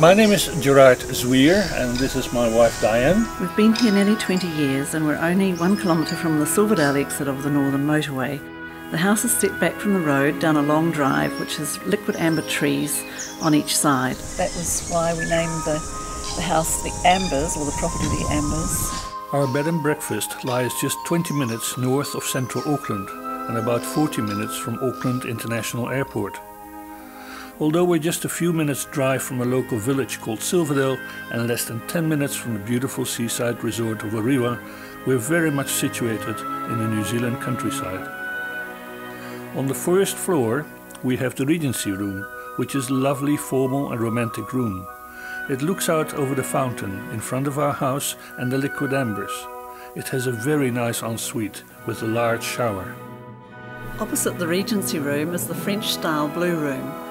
My name is Gerard Zwier and this is my wife Diane. We've been here nearly 20 years and we're only one kilometre from the Silverdale exit of the Northern Motorway. The house is set back from the road down a long drive which has liquid amber trees on each side. That was why we named the, the house the Ambers or the property the Ambers. Our bed and breakfast lies just 20 minutes north of central Auckland and about 40 minutes from Auckland International Airport. Although we're just a few minutes drive from a local village called Silverdale and less than 10 minutes from the beautiful seaside resort of Orewa, we're very much situated in the New Zealand countryside. On the first floor, we have the Regency Room, which is a lovely formal and romantic room. It looks out over the fountain in front of our house and the liquid ambers. It has a very nice ensuite with a large shower. Opposite the Regency Room is the French-style Blue Room,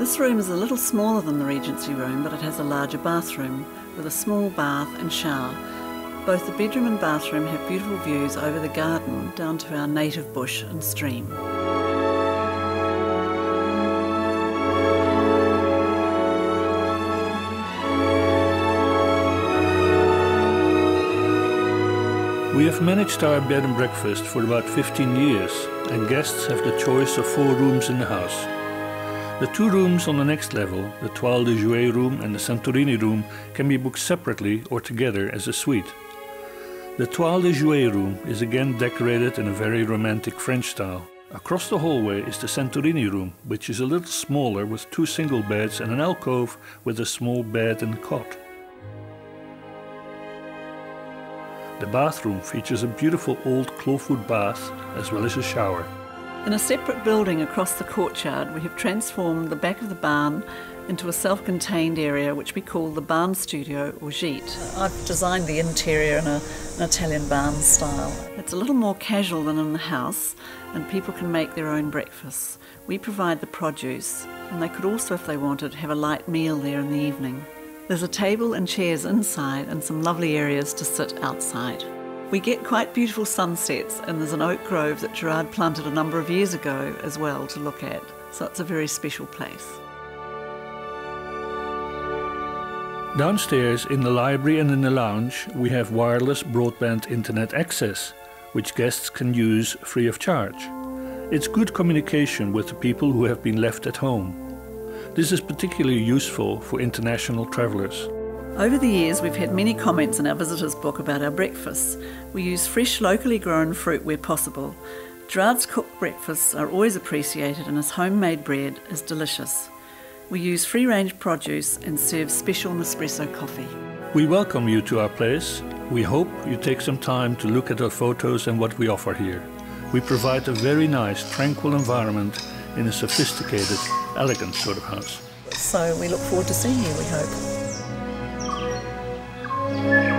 this room is a little smaller than the Regency room, but it has a larger bathroom with a small bath and shower. Both the bedroom and bathroom have beautiful views over the garden down to our native bush and stream. We have managed our bed and breakfast for about 15 years and guests have the choice of four rooms in the house. The two rooms on the next level, the Toile de Jouy room and the Santorini room, can be booked separately or together as a suite. The Toile de Jouy room is again decorated in a very romantic French style. Across the hallway is the Santorini room, which is a little smaller with two single beds and an alcove with a small bed and cot. The bathroom features a beautiful old clawfoot bath as well as a shower. In a separate building across the courtyard, we have transformed the back of the barn into a self-contained area which we call the barn studio or gîte. I've designed the interior in a, an Italian barn style. It's a little more casual than in the house and people can make their own breakfasts. We provide the produce and they could also, if they wanted, have a light meal there in the evening. There's a table and chairs inside and some lovely areas to sit outside. We get quite beautiful sunsets and there's an oak grove that Gerard planted a number of years ago as well to look at. So it's a very special place. Downstairs in the library and in the lounge we have wireless broadband internet access, which guests can use free of charge. It's good communication with the people who have been left at home. This is particularly useful for international travellers. Over the years, we've had many comments in our visitors' book about our breakfasts. We use fresh, locally grown fruit where possible. Gerard's cooked breakfasts are always appreciated, and his homemade bread is delicious. We use free range produce and serve special Nespresso coffee. We welcome you to our place. We hope you take some time to look at our photos and what we offer here. We provide a very nice, tranquil environment in a sophisticated, elegant sort of house. So we look forward to seeing you, we hope. Thank you.